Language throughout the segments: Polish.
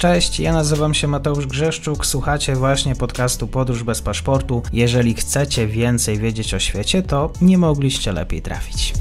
Cześć, ja nazywam się Mateusz Grzeszczuk, słuchacie właśnie podcastu Podróż bez paszportu. Jeżeli chcecie więcej wiedzieć o świecie, to nie mogliście lepiej trafić.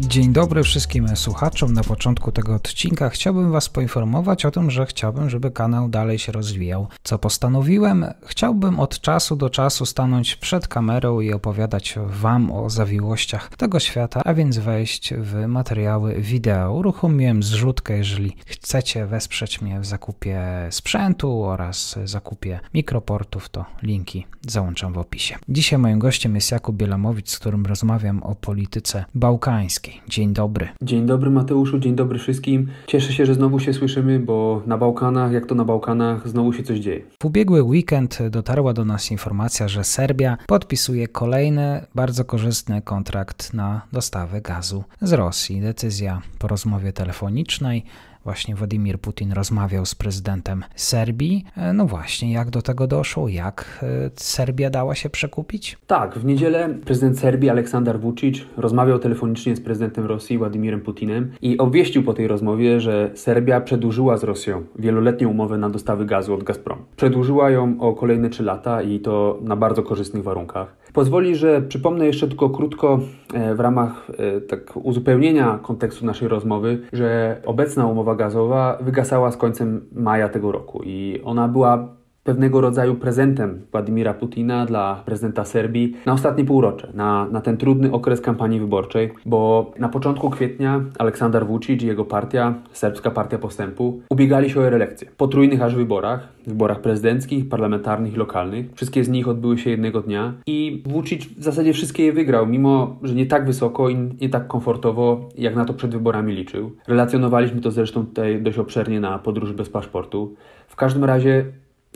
Dzień dobry wszystkim słuchaczom. Na początku tego odcinka chciałbym Was poinformować o tym, że chciałbym, żeby kanał dalej się rozwijał. Co postanowiłem? Chciałbym od czasu do czasu stanąć przed kamerą i opowiadać Wam o zawiłościach tego świata, a więc wejść w materiały wideo. Uruchomiłem zrzutkę, jeżeli chcecie wesprzeć mnie w zakupie sprzętu oraz zakupie mikroportów, to linki załączam w opisie. Dzisiaj moim gościem jest Jakub Bielamowicz, z którym rozmawiam o polityce bałkańskiej. Dzień dobry. Dzień dobry Mateuszu, dzień dobry wszystkim. Cieszę się, że znowu się słyszymy, bo na Bałkanach, jak to na Bałkanach, znowu się coś dzieje. W ubiegły weekend dotarła do nas informacja, że Serbia podpisuje kolejny bardzo korzystny kontrakt na dostawę gazu z Rosji. Decyzja po rozmowie telefonicznej właśnie Władimir Putin rozmawiał z prezydentem Serbii. E, no właśnie, jak do tego doszło? Jak e, Serbia dała się przekupić? Tak, w niedzielę prezydent Serbii Aleksander Vucic rozmawiał telefonicznie z prezydentem Rosji Władimirem Putinem i obwieścił po tej rozmowie, że Serbia przedłużyła z Rosją wieloletnią umowę na dostawy gazu od Gazprom. Przedłużyła ją o kolejne 3 lata i to na bardzo korzystnych warunkach. Pozwoli, że przypomnę jeszcze tylko krótko e, w ramach tak uzupełnienia kontekstu naszej rozmowy, że obecna umowa gazowa wygasała z końcem maja tego roku i ona była pewnego rodzaju prezentem Władimira Putina dla prezydenta Serbii na ostatnie półrocze, na, na ten trudny okres kampanii wyborczej, bo na początku kwietnia Aleksander Vucic i jego partia, Serbska Partia Postępu, ubiegali się o reelekcję. Po trójnych aż wyborach, wyborach prezydenckich, parlamentarnych i lokalnych, wszystkie z nich odbyły się jednego dnia i Vucic w zasadzie wszystkie je wygrał, mimo że nie tak wysoko i nie tak komfortowo, jak na to przed wyborami liczył. Relacjonowaliśmy to zresztą tutaj dość obszernie na podróży bez paszportu. W każdym razie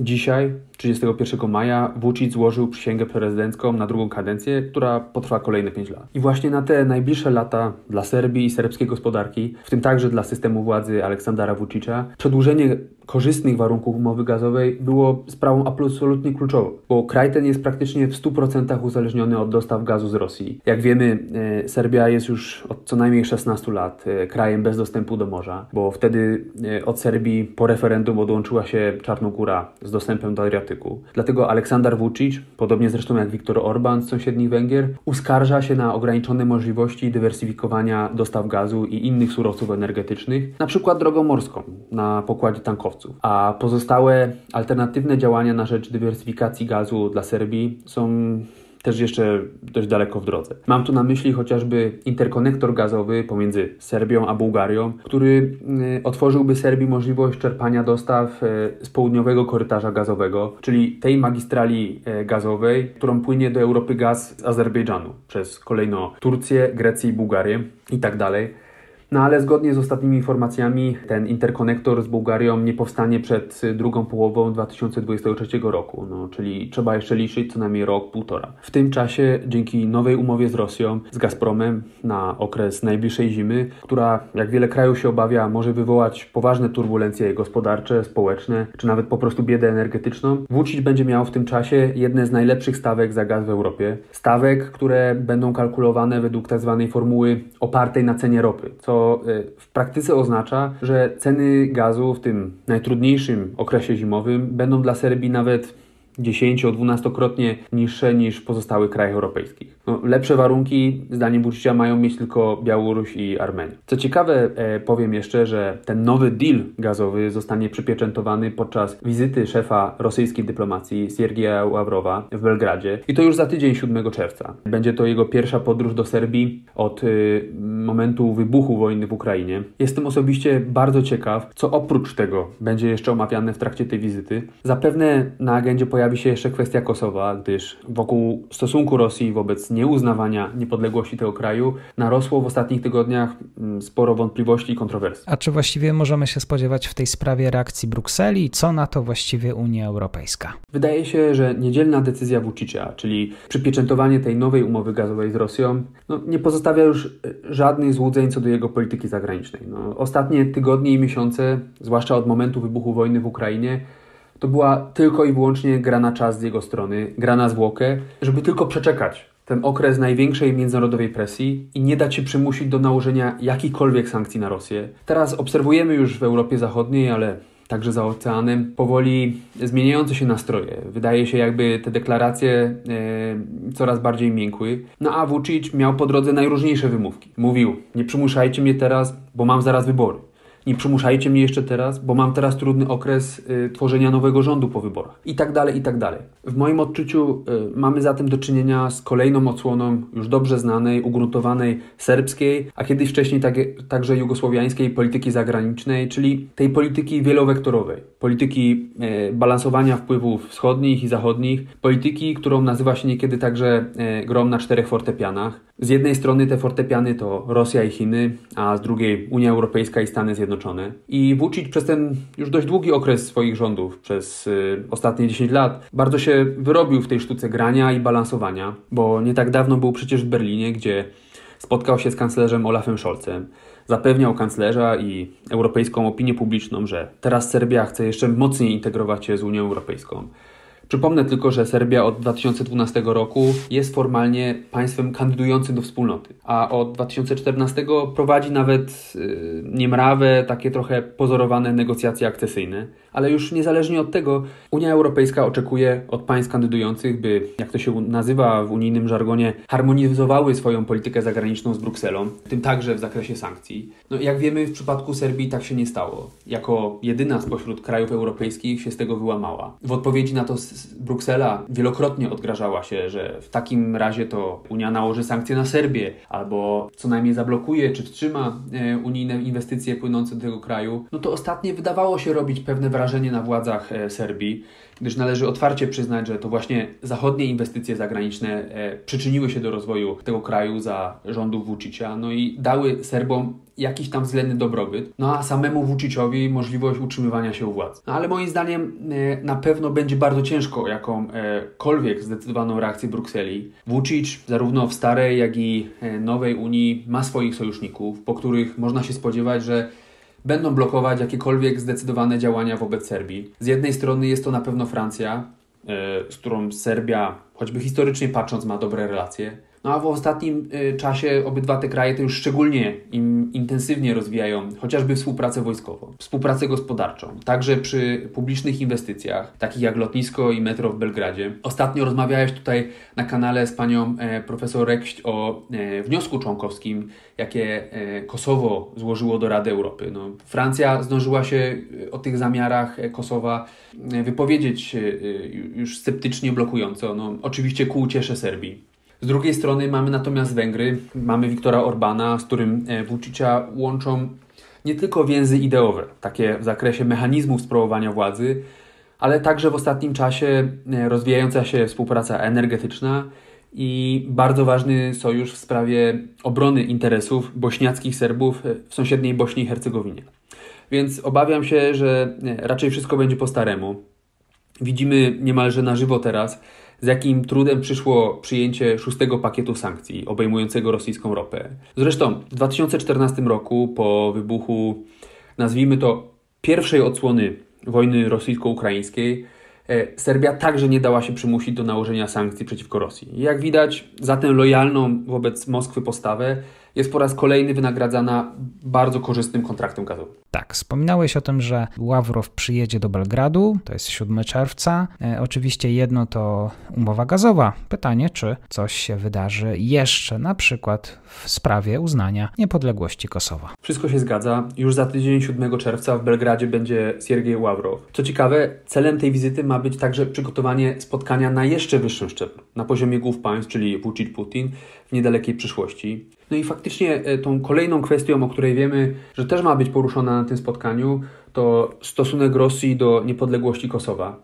Dzisiaj, 31 maja, Vucic złożył przysięgę prezydencką na drugą kadencję, która potrwa kolejne 5 lat. I właśnie na te najbliższe lata dla Serbii i serbskiej gospodarki, w tym także dla systemu władzy Aleksandra Vucicia, przedłużenie korzystnych warunków umowy gazowej było sprawą absolutnie kluczową, bo kraj ten jest praktycznie w 100% uzależniony od dostaw gazu z Rosji. Jak wiemy, e, Serbia jest już od co najmniej 16 lat e, krajem bez dostępu do morza, bo wtedy e, od Serbii po referendum odłączyła się Czarnogóra z dostępem do Adriatyku. Dlatego Aleksander Vucic, podobnie zresztą jak Viktor Orban z sąsiednich Węgier, uskarża się na ograniczone możliwości dywersyfikowania dostaw gazu i innych surowców energetycznych, na przykład drogą morską na pokładzie tankowców. A pozostałe alternatywne działania na rzecz dywersyfikacji gazu dla Serbii są też jeszcze dość daleko w drodze. Mam tu na myśli chociażby interkonektor gazowy pomiędzy Serbią a Bułgarią, który y, otworzyłby Serbii możliwość czerpania dostaw y, z południowego korytarza gazowego, czyli tej magistrali y, gazowej, którą płynie do Europy gaz z Azerbejdżanu przez kolejno Turcję, Grecję i Bułgarię i tak dalej. No ale zgodnie z ostatnimi informacjami ten interkonektor z Bułgarią nie powstanie przed drugą połową 2023 roku, no, czyli trzeba jeszcze liczyć co najmniej rok, półtora. W tym czasie dzięki nowej umowie z Rosją, z Gazpromem na okres najbliższej zimy, która jak wiele krajów się obawia może wywołać poważne turbulencje gospodarcze, społeczne, czy nawet po prostu biedę energetyczną, Vucic będzie miał w tym czasie jedne z najlepszych stawek za gaz w Europie. Stawek, które będą kalkulowane według tzw. Tak formuły opartej na cenie ropy, co Y, w praktyce oznacza, że ceny gazu w tym najtrudniejszym okresie zimowym będą dla Serbii nawet 10-12-krotnie niższe niż w pozostałych krajach europejskich. No, lepsze warunki, zdaniem Vucicia, mają mieć tylko Białoruś i Armenia. Co ciekawe, e, powiem jeszcze, że ten nowy deal gazowy zostanie przypieczętowany podczas wizyty szefa rosyjskiej dyplomacji Siergieja Ławrowa w Belgradzie i to już za tydzień 7 czerwca. Będzie to jego pierwsza podróż do Serbii od y, momentu wybuchu wojny w Ukrainie. Jestem osobiście bardzo ciekaw, co oprócz tego będzie jeszcze omawiane w trakcie tej wizyty. Zapewne na agendzie pojawi się jeszcze kwestia Kosowa, gdyż wokół stosunku Rosji wobec nieuznawania niepodległości tego kraju narosło w ostatnich tygodniach mm, sporo wątpliwości i kontrowersji. A czy właściwie możemy się spodziewać w tej sprawie reakcji Brukseli? Co na to właściwie Unia Europejska? Wydaje się, że niedzielna decyzja Vucicia, czyli przypieczętowanie tej nowej umowy gazowej z Rosją, no, nie pozostawia już e, żadnych złudzeń co do jego polityki zagranicznej. No, ostatnie tygodnie i miesiące, zwłaszcza od momentu wybuchu wojny w Ukrainie, to była tylko i wyłącznie gra na czas z jego strony, gra na zwłokę, żeby tylko przeczekać ten okres największej międzynarodowej presji i nie dać się przymusić do nałożenia jakichkolwiek sankcji na Rosję. Teraz obserwujemy już w Europie Zachodniej, ale także za oceanem, powoli zmieniające się nastroje. Wydaje się, jakby te deklaracje e, coraz bardziej miękły. No a Vucic miał po drodze najróżniejsze wymówki. Mówił: Nie przymuszajcie mnie teraz, bo mam zaraz wybory nie przymuszajcie mnie jeszcze teraz, bo mam teraz trudny okres y, tworzenia nowego rządu po wyborach. I tak dalej, i tak dalej. W moim odczuciu y, mamy zatem do czynienia z kolejną odsłoną już dobrze znanej, ugruntowanej serbskiej, a kiedyś wcześniej tak, także jugosłowiańskiej polityki zagranicznej, czyli tej polityki wielowektorowej, polityki y, balansowania wpływów wschodnich i zachodnich, polityki, którą nazywa się niekiedy także y, grom na czterech fortepianach. Z jednej strony te fortepiany to Rosja i Chiny, a z drugiej Unia Europejska i Stany Zjednoczone I Vucic przez ten już dość długi okres swoich rządów, przez y, ostatnie 10 lat, bardzo się wyrobił w tej sztuce grania i balansowania, bo nie tak dawno był przecież w Berlinie, gdzie spotkał się z kanclerzem Olafem Scholzem. Zapewniał kanclerza i europejską opinię publiczną, że teraz Serbia chce jeszcze mocniej integrować się z Unią Europejską. Przypomnę tylko, że Serbia od 2012 roku jest formalnie państwem kandydującym do wspólnoty, a od 2014 prowadzi nawet yy, niemrawe, takie trochę pozorowane negocjacje akcesyjne. Ale już niezależnie od tego, Unia Europejska oczekuje od państw kandydujących, by, jak to się nazywa w unijnym żargonie, harmonizowały swoją politykę zagraniczną z Brukselą, w tym także w zakresie sankcji. No, jak wiemy, w przypadku Serbii tak się nie stało. Jako jedyna spośród krajów europejskich się z tego wyłamała. W odpowiedzi na to Bruksela wielokrotnie odgrażała się, że w takim razie to Unia nałoży sankcje na Serbię, albo co najmniej zablokuje czy wstrzyma e, unijne inwestycje płynące do tego kraju. No to ostatnie wydawało się robić pewne wrażenie na władzach e, Serbii, gdyż należy otwarcie przyznać, że to właśnie zachodnie inwestycje zagraniczne e, przyczyniły się do rozwoju tego kraju za rządów Vucicia, no i dały Serbom jakiś tam względny dobrobyt, no a samemu Vuciciowi możliwość utrzymywania się u władzy. No ale moim zdaniem na pewno będzie bardzo ciężko jakąkolwiek zdecydowaną reakcję Brukseli. Vucic zarówno w starej, jak i nowej Unii ma swoich sojuszników, po których można się spodziewać, że będą blokować jakiekolwiek zdecydowane działania wobec Serbii. Z jednej strony jest to na pewno Francja, e, z którą Serbia, choćby historycznie patrząc, ma dobre relacje. No a w ostatnim y, czasie obydwa te kraje to już szczególnie intensywnie rozwijają chociażby współpracę wojskową, współpracę gospodarczą, także przy publicznych inwestycjach, takich jak lotnisko i metro w Belgradzie. Ostatnio rozmawiałeś tutaj na kanale z panią e, profesor Rekść o e, wniosku członkowskim, jakie e, Kosowo złożyło do Rady Europy. No, Francja zdążyła się o tych zamiarach Kosowa wypowiedzieć już sceptycznie blokująco, no, oczywiście ku uciesze Serbii. Z drugiej strony mamy natomiast Węgry, mamy Viktora Orbana, z którym e, Vucicia łączą nie tylko więzy ideowe, takie w zakresie mechanizmów sprawowania władzy, ale także w ostatnim czasie e, rozwijająca się współpraca energetyczna i bardzo ważny sojusz w sprawie obrony interesów bośniackich Serbów e, w sąsiedniej Bośni i Hercegowinie. Więc obawiam się, że raczej wszystko będzie po staremu. Widzimy niemalże na żywo teraz, z jakim trudem przyszło przyjęcie szóstego pakietu sankcji obejmującego rosyjską ropę. Zresztą w 2014 roku, po wybuchu, nazwijmy to, pierwszej odsłony wojny rosyjsko-ukraińskiej, e, Serbia także nie dała się przymusić do nałożenia sankcji przeciwko Rosji. Jak widać, za tę lojalną wobec Moskwy postawę jest po raz kolejny wynagradzana bardzo korzystnym kontraktem gazowym. Tak, wspominałeś o tym, że Ławrow przyjedzie do Belgradu, to jest 7 czerwca. E, oczywiście jedno to umowa gazowa. Pytanie, czy coś się wydarzy jeszcze, na przykład w sprawie uznania niepodległości Kosowa. Wszystko się zgadza. Już za tydzień 7 czerwca w Belgradzie będzie Siergiej Ławrow. Co ciekawe, celem tej wizyty ma być także przygotowanie spotkania na jeszcze wyższym szczeblu, na poziomie głów państw, czyli Vucic-Putin w niedalekiej przyszłości. No i faktycznie e, tą kolejną kwestią, o której wiemy, że też ma być poruszona na tym spotkaniu, to stosunek Rosji do niepodległości Kosowa.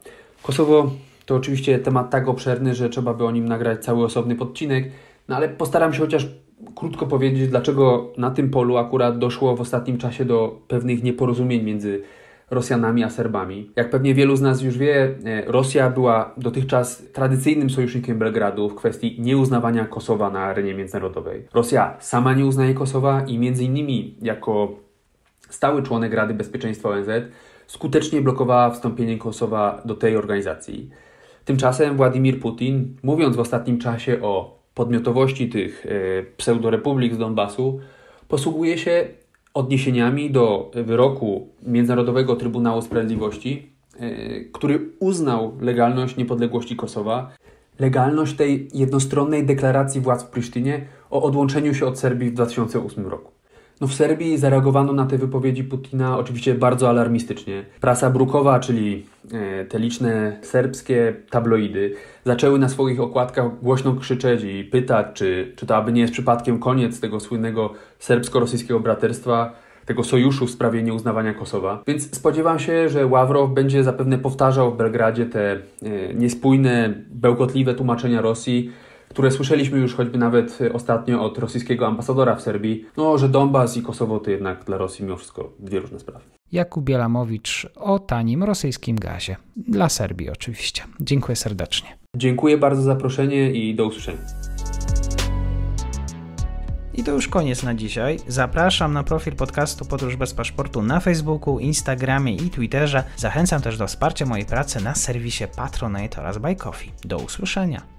Kosowo to oczywiście temat tak obszerny, że trzeba by o nim nagrać cały osobny podcinek, no ale postaram się chociaż krótko powiedzieć, dlaczego na tym polu akurat doszło w ostatnim czasie do pewnych nieporozumień między Rosjanami a Serbami. Jak pewnie wielu z nas już wie, e, Rosja była dotychczas tradycyjnym sojusznikiem Belgradu w kwestii nieuznawania Kosowa na arenie międzynarodowej. Rosja sama nie uznaje Kosowa i między innymi jako stały członek Rady Bezpieczeństwa ONZ skutecznie blokowała wstąpienie Kosowa do tej organizacji. Tymczasem Władimir Putin, mówiąc w ostatnim czasie o podmiotowości tych e, pseudorepublik z Donbasu posługuje się odniesieniami do wyroku Międzynarodowego Trybunału Sprawiedliwości, e, który uznał legalność niepodległości Kosowa, legalność tej jednostronnej deklaracji władz w Prisztynie o odłączeniu się od Serbii w 2008 roku. No w Serbii zareagowano na te wypowiedzi Putina oczywiście bardzo alarmistycznie. Prasa brukowa, czyli e, te liczne serbskie tabloidy, zaczęły na swoich okładkach głośno krzyczeć i pytać, czy, czy to aby nie jest przypadkiem koniec tego słynnego serbsko-rosyjskiego braterstwa, tego sojuszu w sprawie nieuznawania Kosowa. Więc spodziewam się, że Ławrow będzie zapewne powtarzał w Belgradzie te e, niespójne, bełkotliwe tłumaczenia Rosji, które słyszeliśmy już choćby nawet ostatnio od rosyjskiego ambasadora w Serbii, no, że Donbas i Kosowo to jednak dla Rosji mimo wszystko dwie różne sprawy. Jakub Bielamowicz o tanim rosyjskim gazie. Dla Serbii oczywiście. Dziękuję serdecznie. Dziękuję bardzo za zaproszenie i do usłyszenia. I to już koniec na dzisiaj. Zapraszam na profil podcastu Podróż bez paszportu na Facebooku, Instagramie i Twitterze. Zachęcam też do wsparcia mojej pracy na serwisie Patronite oraz Buy Coffee. Do usłyszenia.